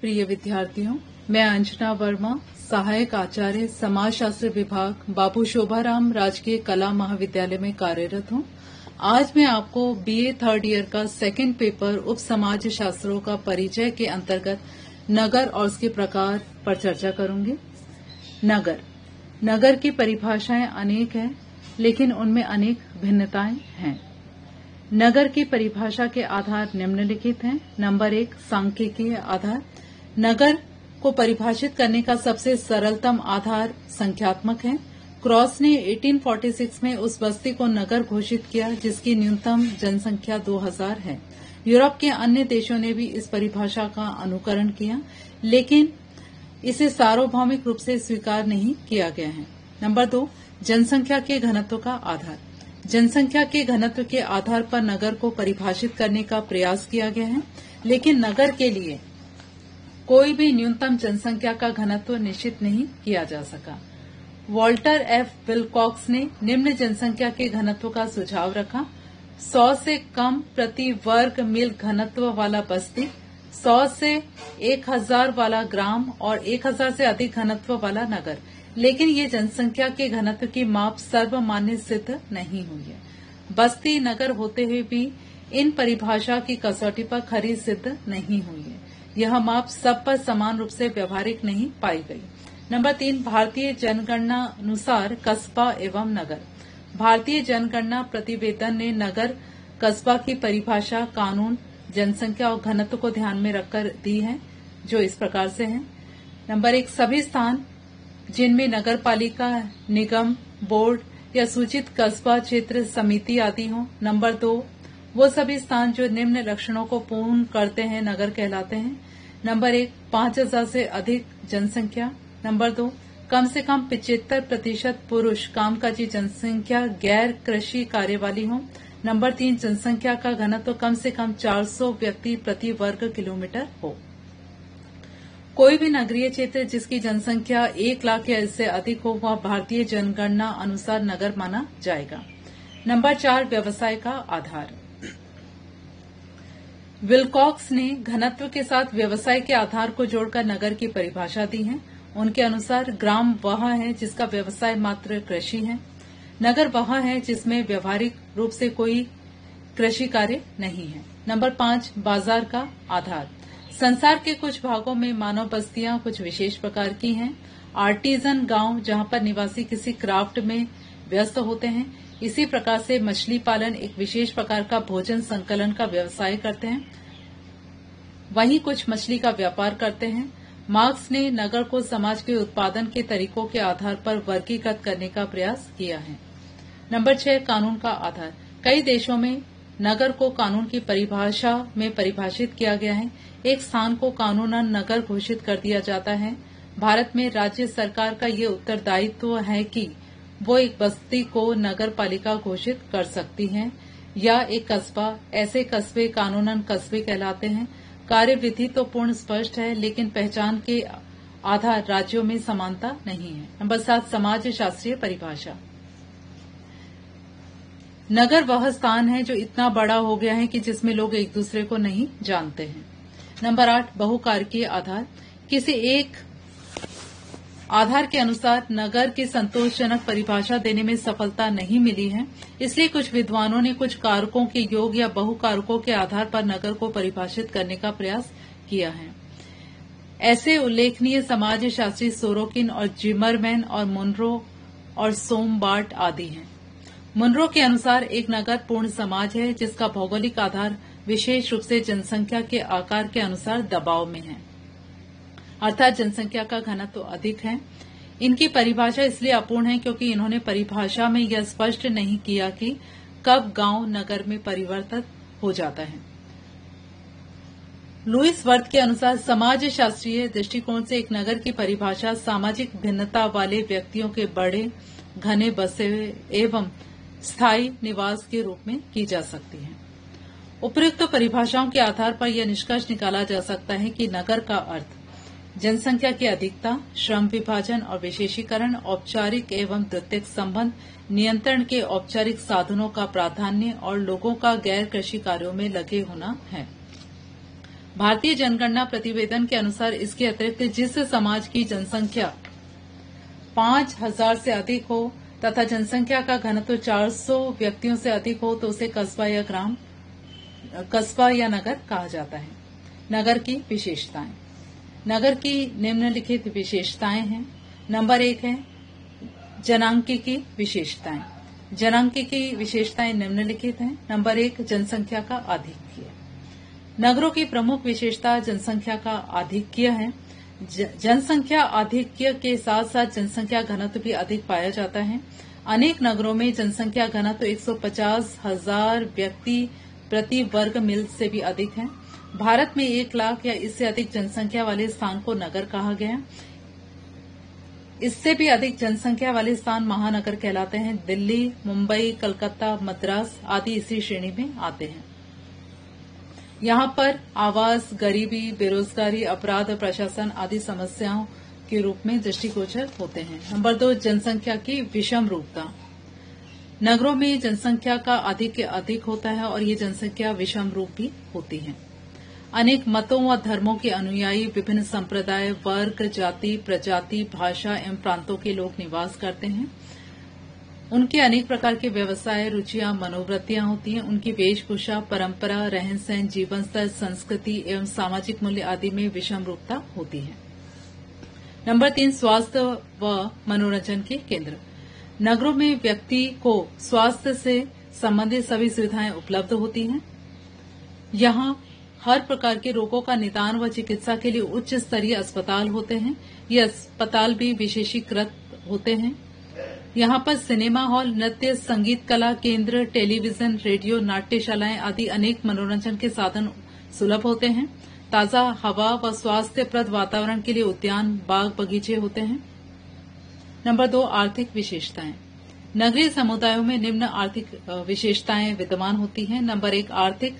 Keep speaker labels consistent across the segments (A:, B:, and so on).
A: प्रिय विद्यार्थियों, मैं अंजना वर्मा, सहायक आचार्य, समाजशास्त्र विभाग, बाबू शोभाराम, राजकीय कला महाविद्यालय में कार्यरत हूँ। आज मैं आपको बीए थर्ड ईयर का सेकंड पेपर उप समाज शास्त्रों का परिचय के अंतर्गत नगर और उसके प्रकार पर चर्चा करूँगी। नगर। नगर की परिभाषाएँ अनेक हैं, लेकिन उनमें अनेक भिन्नताएँ हैं। नगर की परिभाषा के आधार निम्नलिखित हैं। नंबर एक, सांख्यिकीय आधार। नगर को परिभाषित करने का सबसे सरलतम आधार संख्यात्मक है। क्रॉस ने 1846 में उस बस्ती को नगर घोषित किया, जिसकी न्यूनतम जनसंख्या 2000 है। यूरोप के अन्य देशों ने भी इस परिभाषा का अनुकरण किया, लेकिन इसे सार्वभौमिक रूप से स्वीकार नहीं किया गया है। नंबर दो, जनसंख्या के घनत्व का आधार। जनसंख्या के घनत्व के आधार पर नगर को परिभाषित करने का प्रयास किया गया है, लेकिन नगर के लिए कोई भी न्यूनतम जनसंख्या का घनत्व निश्चित नहीं किया जा सका। Walter F. विलकॉक्स ने निम्न जनसंख्या के घनत्व का सुझाव रखा। 100 से कम प्रति वर्ग मील घनत्व वाला बस्ती 100 से 1000 वाला ग्राम और 1000 से अधिक घनत्व वाला नगर। लेकिन ये जनसंख्या के घनत्व की माप सर्वमान्य सिद्ध नहीं हुई है। बस्ती नगर होते हुए भी इन परिभाषा की कसौटी पर खरी सिद्ध नहीं हुई है। यह माप सब पर समान रूप से व्यवहारिक नहीं पाई गई। नंबर तीन, भारतीय जनगणना अनुसार कस्बा एवं नगर। भारतीय जनगणना प्रतिवेदन ने नगर, कस्बा की परिभाषा, कानून, जनसंख्या और घनत्व को ध्यान में रखकर दी है, जो इस प्रकार से है। नंबर एक, सभी स्थान जिनमें नगर पालिका निगम, बोर्ड या सूचित कस्बा क्षेत्र समिति आदि हो। नंबर दो वो सभी स्थान जो निम्न लक्षणों को पूर्ण करते हैं, नगर कहलाते हैं। नंबर एक, पाँच हज़ार से अधिक जनसंख्या। नंबर दो, कम से कम पिचहत्तर प्रतिशत पुरुष कामकाजी जनसंख्या गैर कृषि कार्य वाली हो। नंबर तीन, जनसंख्या का घनत्व तो कम से कम 400 व्यक्ति प्रति वर्ग किलोमीटर हो। कोई भी नगरीय क्षेत्र जिसकी जनसंख्या एक लाख या इससे अधिक हो, वह भारतीय जनगणना अनुसार नगर माना जाएगा। नंबर चार, व्यवसाय का आधार। विलकॉक्स ने घनत्व के साथ व्यवसाय के आधार को जोड़कर नगर की परिभाषा दी है। उनके अनुसार ग्राम वह है जिसका व्यवसाय मात्र कृषि है। नगर वह है जिसमें व्यवहारिक रूप से कोई कृषि कार्य नहीं है। नंबर पाँच, बाज़ार का आधार। संसार के कुछ भागों में मानव बस्तियाँ कुछ विशेष प्रकार की हैं। आर्टिजन गाँव जहाँ पर निवासी किसी क्राफ्ट में व्यस्त होते हैं इसी प्रकार से मछली पालन एक विशेष प्रकार का भोजन संकलन का व्यवसाय करते हैं। वहीं कुछ मछली का व्यापार करते हैं। मार्क्स ने नगर को समाज के उत्पादन के तरीकों के आधार पर वर्गीकृत करने का प्रयास किया है। नंबर छह, कानून का आधार। कई देशों में नगर को कानून की परिभाषा में परिभाषित किया गया है। एक स्थान को कानूनन नगर घोषित कर दिया जाता है। भारत में राज्य सरकार का ये उत्तरदायित्व है कि वो एक बस्ती को नगर पालिका घोषित कर सकती है, या एक कस्बा, ऐसे कस्बे कानूनन कस्बे कहलाते हैं। कार्यविधि तो पूर्ण स्पष्ट है, लेकिन पहचान के आधार राज्यों में समानता नहीं है। नंबर सात समाज शास्त्रीय परिभाषा। नगर वह स्थान है जो इतना बड़ा हो गया है कि जिसमें लोग एक दूसरे को नहीं जानते हैं। नंबर आठ, बहुकार बहुकारकीय आधार। किसी एक आधार के अनुसार नगर की संतोषजनक परिभाषा देने में सफलता नहीं मिली है। इसलिए कुछ विद्वानों ने कुछ कारकों के योग या बहुकारकों के आधार पर नगर को परिभाषित करने का प्रयास किया है। ऐसे उल्लेखनीय समाज शास्त्री सोरोकिन और जिमरमैन और मुनरो और सोमबार्ट आदि हैं। मुनरो के अनुसार एक नगर पूर्ण समाज है जिसका भौगोलिक आधार विशेष रूप से जनसंख्या के आकार के अनुसार दबाव में है। अर्थात जनसंख्या का घनत्व तो अधिक है। इनकी परिभाषा इसलिए अपूर्ण है क्योंकि इन्होंने परिभाषा में यह स्पष्ट नहीं किया कि कब गाँव नगर में परिवर्तित हो जाता है। लुइस वर्थ के अनुसार समाज शास्त्रीय दृष्टिकोण से एक नगर की परिभाषा सामाजिक भिन्नता वाले व्यक्तियों के बड़े, घने, बसे एवं स्थायी निवास के रूप में की जा सकती है। उपयुक्त तो परिभाषाओं के आधार पर यह निष्कर्ष निकाला जा सकता है कि नगर का अर्थ जनसंख्या की अधिकता, श्रम विभाजन और विशेषीकरण, औपचारिक एवं द्वितीयक संबंध, नियंत्रण के औपचारिक साधनों का प्राधान्य और लोगों का गैर कृषि कार्यों में लगे होना है। भारतीय जनगणना प्रतिवेदन के अनुसार इसके अतिरिक्त जिस समाज की जनसंख्या पाँच हज़ार से अधिक हो तथा जनसंख्या का घनत्व 400 व्यक्तियों से अधिक हो तो उसे कस्बा या ग्राम, कस्बा या नगर कहा जाता है। नगर की विशेषताएँ। नगर की निम्नलिखित विशेषताएँ हैं। नंबर एक है जनांकी की विशेषताएँ। जनांकी की विशेषताएँ निम्नलिखित हैं। नंबर एक, जनसंख्या का आधिक्य। नगरों की प्रमुख विशेषता जनसंख्या का आधिक्य है। जनसंख्या आधिक्य के साथ साथ जनसंख्या घनत्व भी अधिक पाया जाता है। अनेक नगरों में जनसंख्या घनत्व 150 हज़ार व्यक्ति प्रति वर्ग मील से भी अधिक है। भारत में एक लाख या इससे अधिक जनसंख्या वाले स्थान को नगर कहा गया इससे भी अधिक जनसंख्या वाले स्थान महानगर कहलाते हैं। दिल्ली, मुंबई, कलकत्ता, मद्रास आदि इसी श्रेणी में आते हैं। यहाँ पर आवास, गरीबी, बेरोजगारी, अपराध और प्रशासन आदि समस्याओं के रूप में दृष्टिगोचर होते हैं। नंबर दो, जनसंख्या की विषम रूपता। नगरों में जनसंख्या का अधिक अधिक होता है और ये जनसंख्या विषम रूप भी होती है। अनेक मतों व धर्मों के अनुयायी विभिन्न संप्रदाय, वर्ग, जाति, प्रजाति, भाषा एवं प्रांतों के लोग निवास करते हैं। उनके अनेक प्रकार के व्यवसाय, रुचियाँ, मनोवृत्तियाँ होती हैं। उनकी वेशभूषा, परंपरा रहन सहन जीवन स्तर संस्कृति एवं सामाजिक मूल्य आदि में विषम रूपता होती है। नंबर तीन, स्वास्थ्य व मनोरंजन के केंद्र। नगरों में व्यक्ति को स्वास्थ्य से संबंधित सभी सुविधाएँ उपलब्ध होती हैं। यहाँ हर प्रकार के रोगों का निदान व चिकित्सा के लिए उच्च स्तरीय अस्पताल होते हैं। ये अस्पताल भी विशेषीकृत होते हैं। यहाँ पर सिनेमा हॉल, नृत्य, संगीत कला केंद्र, टेलीविज़न, रेडियो, नाट्यशालाएँ आदि अनेक मनोरंजन के साधन सुलभ होते हैं। ताज़ा हवा व स्वास्थ्यप्रद वातावरण के लिए उद्यान, बाग बगीचे होते हैं। नंबर दो, आर्थिक विशेषताएँ। नगरीय समुदायों में निम्न आर्थिक विशेषताएँ विद्यमान होती हैं। नंबर एक, आर्थिक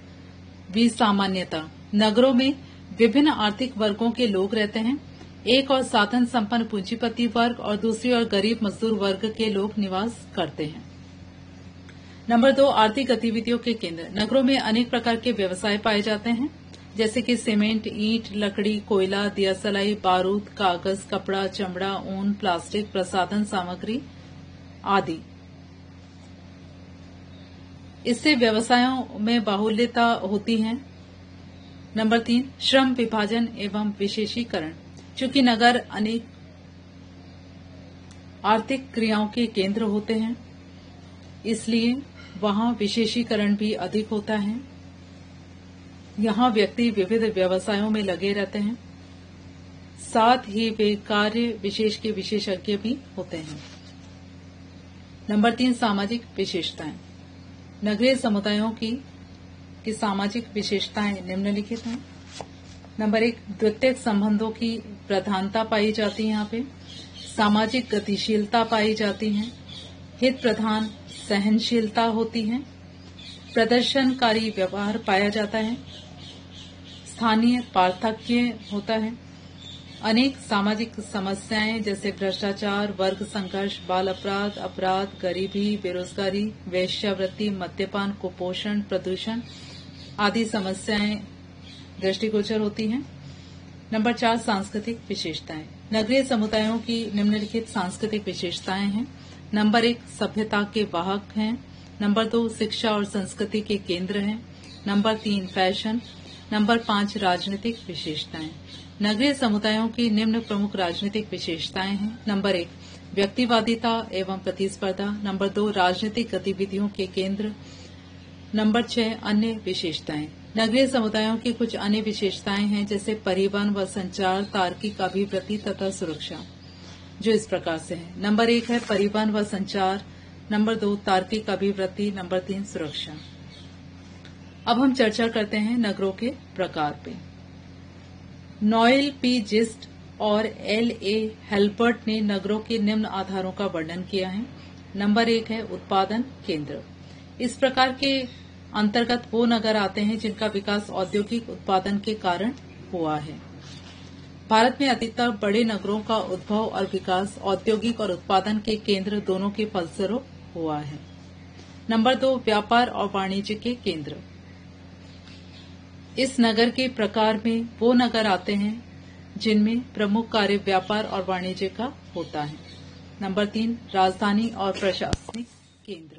A: विसामान्यता नगरों में विभिन्न आर्थिक वर्गों के लोग रहते हैं। एक और साधन संपन्न पूंजीपति वर्ग और दूसरी और गरीब मजदूर वर्ग के लोग निवास करते हैं। नंबर दो, आर्थिक गतिविधियों के केंद्र। नगरों में अनेक प्रकार के व्यवसाय पाए जाते हैं, जैसे कि सीमेंट, ईंट, लकड़ी, कोयला, दियासलाई, बारूद, कागज़, कपड़ा, चमड़ा, ऊन, प्लास्टिक, प्रसाधन सामग्री आदि। इससे व्यवसायों में बाहुल्यता होती है। नंबर तीन, श्रम विभाजन एवं विशेषीकरण। चूँकि नगर अनेक आर्थिक क्रियाओं के केंद्र होते हैं, इसलिए वहाँ विशेषीकरण भी अधिक होता है। यहाँ व्यक्ति विविध व्यवसायों में लगे रहते हैं। साथ ही वे कार्य विशेष के विशेषज्ञ भी होते हैं। नंबर तीन, सामाजिक विशेषताएँ। नगरीय समुदायों की की सामाजिक विशेषताएँ निम्नलिखित हैं। नंबर एक द्वितीयक संबंधों की प्रधानता पाई जाती है यहाँ पे। सामाजिक गतिशीलता पाई जाती है। हित प्रधान सहनशीलता होती है। प्रदर्शनकारी व्यवहार पाया जाता है। स्थानीय पार्थक्य होता है। अनेक सामाजिक समस्याएँ, जैसे भ्रष्टाचार, वर्ग संघर्ष, बाल अपराध अपराध, गरीबी, बेरोजगारी, वेश्यावृत्ति, मद्यपान, कुपोषण, प्रदूषण आदि समस्याएँ दृष्टिगोचर होती हैं। नंबर चार, सांस्कृतिक विशेषताएँ। नगरीय समुदायों की निम्नलिखित सांस्कृतिक विशेषताएँ हैं। नंबर एक, सभ्यता के वाहक हैं। नंबर दो, शिक्षा और संस्कृति के केंद्र हैं। नंबर तीन, फ़ैशन। नंबर पाँच, राजनीतिक विशेषताएँ। नगरीय समुदायों की निम्न प्रमुख राजनीतिक विशेषताएँ हैं। नंबर एक, व्यक्तिवादिता एवं प्रतिस्पर्धा। नंबर दो, राजनीतिक गतिविधियों के केंद्र। नंबर छह, अन्य विशेषताएँ। नगरीय समुदायों की कुछ अन्य विशेषताएँ हैं, जैसे परिवहन व संचार, तार्किक अभिवृत्ति तथा सुरक्षा, जो इस प्रकार से है। नंबर एक है परिवहन व संचार। नंबर दो, तार्किक अभिवृत्ति नंबर तीन, सुरक्षा। अब हम चर्चा करते हैं नगरों के प्रकार पे। नॉयल पी जिस्ट और एल ए हेल्पर्ट ने नगरों के निम्न आधारों का वर्णन किया है। नंबर एक है उत्पादन केंद्र। इस प्रकार के अंतर्गत वो नगर आते हैं जिनका विकास औद्योगिक उत्पादन के कारण हुआ है। भारत में अधिकतर बड़े नगरों का उद्भव और विकास औद्योगिक और उत्पादन के केंद्र दोनों के फलस्वरूप हुआ है। नंबर दो, व्यापार और वाणिज्य के केंद्र। इस नगर के प्रकार में वो नगर आते हैं जिनमें प्रमुख कार्य व्यापार और वाणिज्य का होता है। नंबर तीन, राजधानी और प्रशासनिक केंद्र।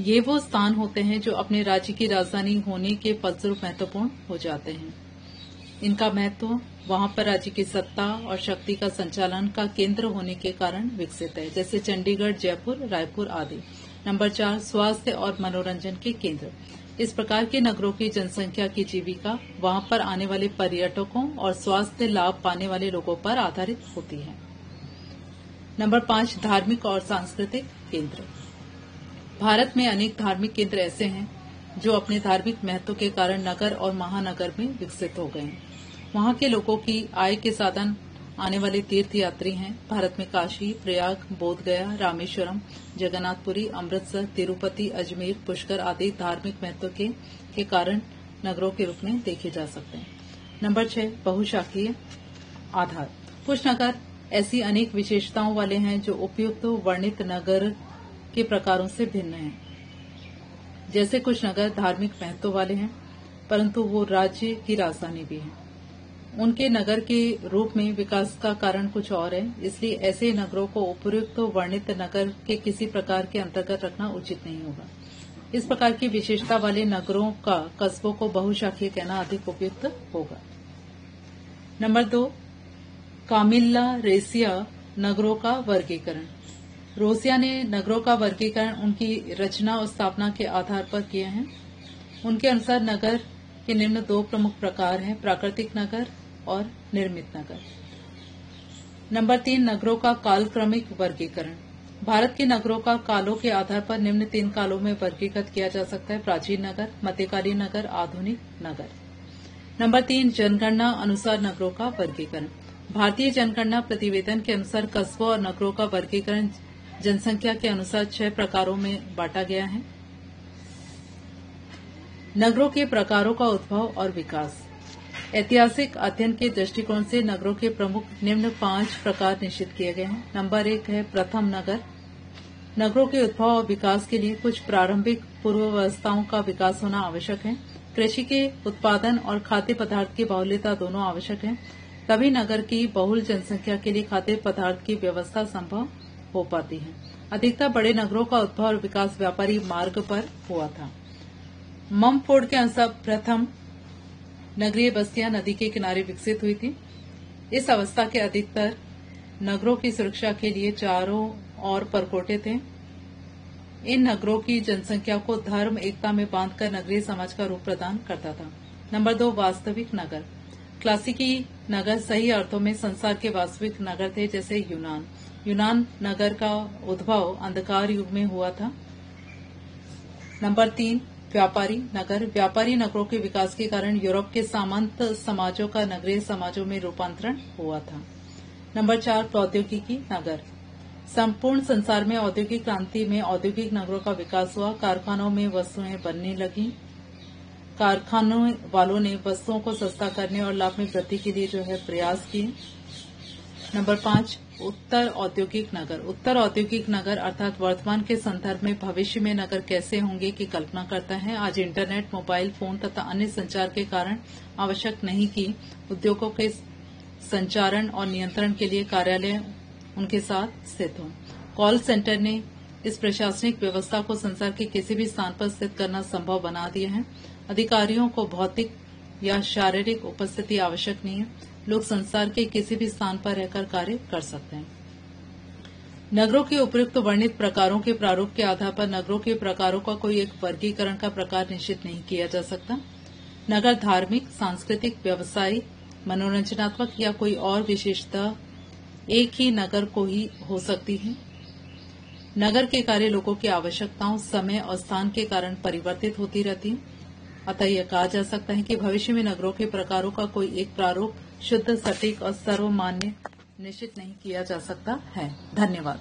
A: ये वो स्थान होते हैं जो अपने राज्य की राजधानी होने के फलस्वरूप महत्वपूर्ण हो जाते हैं। इनका महत्व वहाँ पर राज्य की सत्ता और शक्ति का संचालन का केंद्र होने के कारण विकसित है, जैसे चंडीगढ़, जयपुर, रायपुर आदि। नंबर चार, स्वास्थ्य और मनोरंजन के केंद्र। इस प्रकार के नगरों की जनसंख्या की जीविका वहाँ पर आने वाले पर्यटकों और स्वास्थ्य लाभ पाने वाले लोगों पर आधारित होती है। नंबर पाँच, धार्मिक और सांस्कृतिक केंद्र। भारत में अनेक धार्मिक केंद्र ऐसे हैं जो अपने धार्मिक महत्व के कारण नगर और महानगर में विकसित हो गए वहाँ के लोगों की आय के साधन आने वाले तीर्थ यात्री हैं। भारत में काशी प्रयाग बोधगया रामेश्वरम जगन्नाथपुरी अमृतसर तिरुपति अजमेर पुष्कर आदि धार्मिक महत्व के, के कारण नगरों के रूप में देखे जा सकते हैं। नंबर छह बहुशाखीय आधार। कुछ नगर ऐसी अनेक विशेषताओं वाले हैं जो उपयुक्त वर्णित नगर के प्रकारों से भिन्न हैं। जैसे कुछ नगर धार्मिक महत्व वाले हैं परंतु वो राज्य की राजधानी भी है। उनके नगर के रूप में विकास का कारण कुछ और है। इसलिए ऐसे नगरों को उपयुक्त तो वर्णित नगर के किसी प्रकार के अंतर्गत रखना उचित नहीं होगा। इस प्रकार की विशेषता वाले नगरों का कस्बों को बहुशाखीय कहना अधिक उपयुक्त होगा। नंबर दो, कामिल्ला रेसिया नगरों का वर्गीकरण। रोसिया ने नगरों का वर्गीकरण उनकी रचना और स्थापना के आधार पर किया है। उनके अनुसार नगर के निम्न दो प्रमुख प्रकार हैं, प्राकृतिक नगर और निर्मित नगर। नंबर तीन, नगरों का कालक्रमिक वर्गीकरण। भारत के नगरों का कालों के आधार पर निम्न तीन कालों में वर्गीकृत किया जा सकता है, प्राचीन नगर, मध्यकालीन नगर, आधुनिक नगर। नंबर तीन, जनगणना अनुसार नगरों का वर्गीकरण। भारतीय जनगणना प्रतिवेदन के अनुसार कस्बों और नगरों का वर्गीकरण जनसंख्या के अनुसार छह प्रकारों में बांटा गया है। नगरों के प्रकारों का उद्भव और विकास। ऐतिहासिक अध्ययन के दृष्टिकोण से नगरों के प्रमुख निम्न पाँच प्रकार निश्चित किए गए हैं। नंबर एक है प्रथम नगर। नगरों के उद्भव और विकास के लिए कुछ प्रारंभिक पूर्व व्यवस्थाओं का विकास होना आवश्यक है। कृषि के उत्पादन और खाद्य पदार्थ की बाहुल्यता दोनों आवश्यक है। तभी नगर की बहुल जनसंख्या के लिए खाद्य पदार्थ की व्यवस्था संभव हो पाती है। अधिकतर बड़े नगरों का उद्भव और विकास व्यापारी मार्ग पर हुआ था। ममफोर्ड के अनुसार प्रथम नगरीय बस्तियाँ नदी के किनारे विकसित हुई थी। इस अवस्था के अधिकतर नगरों की सुरक्षा के लिए चारों ओर परकोटे थे। इन नगरों की जनसंख्या को धर्म, एकता में बांधकर नगरीय समाज का रूप प्रदान करता था। नंबर दो, वास्तविक नगर। क्लासिकी नगर सही अर्थों में संसार के वास्तविक नगर थे, जैसे यूनान। यूनान नगर का उद्भव अंधकार युग में हुआ था। नंबर तीन व्यापारी नगर, व्यापारी नगरों के विकास के कारण यूरोप के सामंत समाजों का नगरीय समाजों में रूपांतरण हुआ था। नंबर चार, प्रौद्योगिकी नगर। संपूर्ण संसार में औद्योगिक क्रांति में औद्योगिक नगरों का विकास हुआ। कारखानों में वस्तुएँ बनने लगी। कारखानों वालों ने वस्तुओं को सस्ता करने और लाभ में वृद्धि के लिए जो है प्रयास किए। नंबर पाँच, उत्तर औद्योगिक नगर। उत्तर औद्योगिक नगर अर्थात वर्तमान के संदर्भ में भविष्य में नगर कैसे होंगे की कल्पना करता है। आज इंटरनेट, मोबाइल, फ़ोन तथा अन्य संचार के कारण आवश्यक नहीं कि उद्योगों के संचारण और नियंत्रण के लिए कार्यालय उनके साथ स्थित हों। कॉल सेंटर ने इस प्रशासनिक व्यवस्था को संसार के किसी भी स्थान पर स्थित करना संभव बना दिया है। अधिकारियों को भौतिक या शारीरिक उपस्थिति आवश्यक नहीं है। लोग संसार के किसी भी स्थान पर रहकर कार्य कर सकते हैं। नगरों के उपयुक्त वर्णित प्रकारों के प्रारूप के आधार पर नगरों के प्रकारों का कोई एक वर्गीकरण का प्रकार निश्चित नहीं किया जा सकता। नगर धार्मिक, सांस्कृतिक व्यवसायिक मनोरंजनात्मक या कोई और विशेषता एक ही नगर को ही हो सकती है। नगर के कार्य लोगों की आवश्यकताओं, समय और स्थान के कारण परिवर्तित होती रहती है। अतः यह कहा जा सकता है कि भविष्य में नगरों के प्रकारों का कोई एक प्रारूप शुद्ध सटीक और सर्वमान्य निश्चित नहीं किया जा सकता है। धन्यवाद।